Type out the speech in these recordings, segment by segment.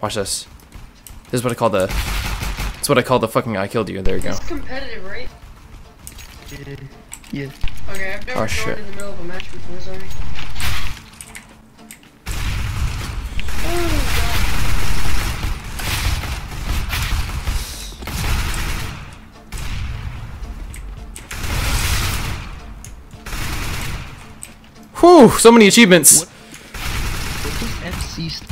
Watch this. This is what I call the. It's what I call the fucking I killed you. There you go. It's competitive, right? Yeah. Okay, I've never Oh, shit. in the middle of a match before, sorry. Oh, God. Whew! So many achievements. What does MC st-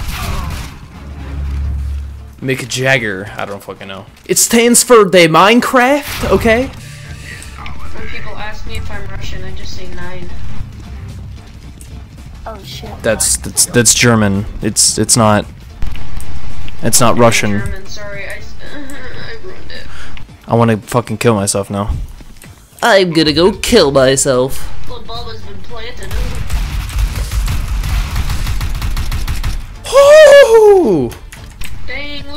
Mick Jagger. I don't fucking know. It stands for the Minecraft. Okay. When people ask me if I'm Russian, I just say nine. Oh shit. That's that's that's German. It's it's not. It's not Russian. German, sorry, I, s- I ruined it. I want to fucking kill myself now. I'm gonna go kill myself. The bulb has been planted. Woo!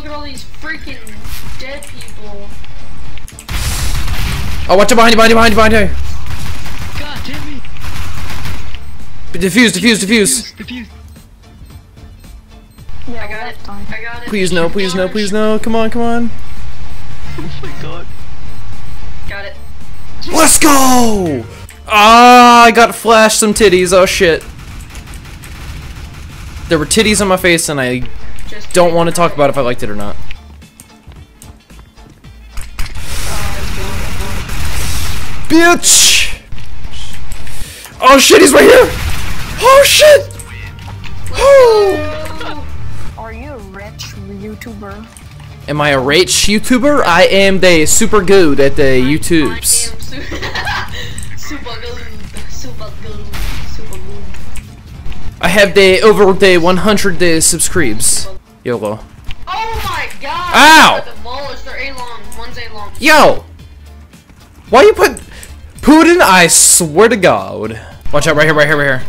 Dang, look at all these freaking dead people. Oh, watch it behind you, behind you, behind you, behind you. God damn it! Defuse, defuse, defuse. Defuse. Yeah, I got it. I got it. Please no, please no, please no. Come on, come on. Oh my god. Got it. Let's go! Ah, I got flashed some titties. Oh shit. There were titties on my face, and I Just don't want to talk about if I liked it or not. Bitch! Oh shit, he's right here! Oh shit! Oh! Are you a rich YouTuber? Am I a rich YouTuber? I am the super good at the YouTubes. I am super good. Super good. Super good. I have the over the 100 the subscribes. YOLO. Oh my god! Ow! Demolished. They're A long. One's A long. Yo! Why you put Putin? I swear to God. Watch out! Right here! Right here! Right here!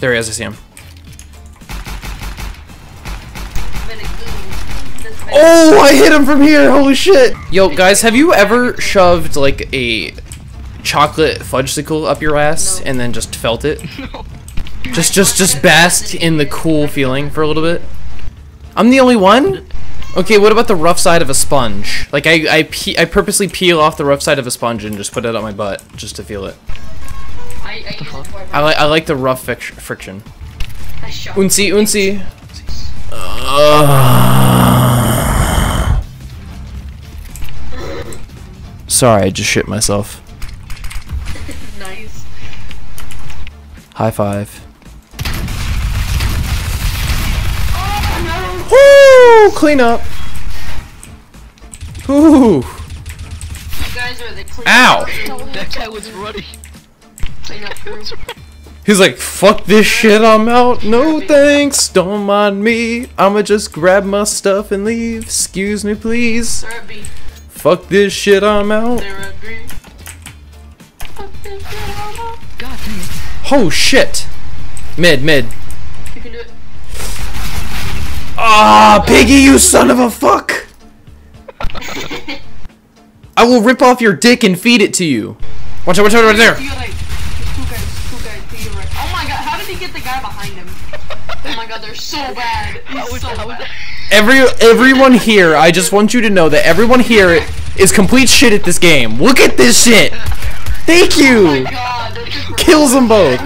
There he is. I see him. Very good. That's very Oh! I hit him from here. Holy shit! Yo, guys, have you ever shoved like a chocolate fudgesicle up your ass No. and then just felt it? Just, just, just basked in the cool feeling for a little bit. I'm the only one. Okay, what about the rough side of a sponge? Like I, I, pe- I purposely peel off the rough side of a sponge and just put it on my butt just to feel it. I, I use it for I like, I like the rough fic- friction. I shot. Unsi, unsi. Sorry, I just shit myself. Nice. High five. Woo! Clean up. Ooh. Ow. That guy was running. He's like, fuck this shit, I'm out. No thanks, don't mind me. I'ma just grab my stuff and leave. Excuse me, please. Fuck this shit, I'm out. Oh shit. Mid, mid. You can do it. Ah, Piggy, you son of a fuck! I will rip off your dick and feed it to you. Watch out, watch out, right there. To your right. There's two guys. Two guys to your right. Oh my god! How did he get the guy behind him? Oh my god! They're so bad. He's so that? How was bad. Every everyone here, I just want you to know that everyone here is complete shit at this game. Look at this shit. Thank Oh my you. god! Kills them both.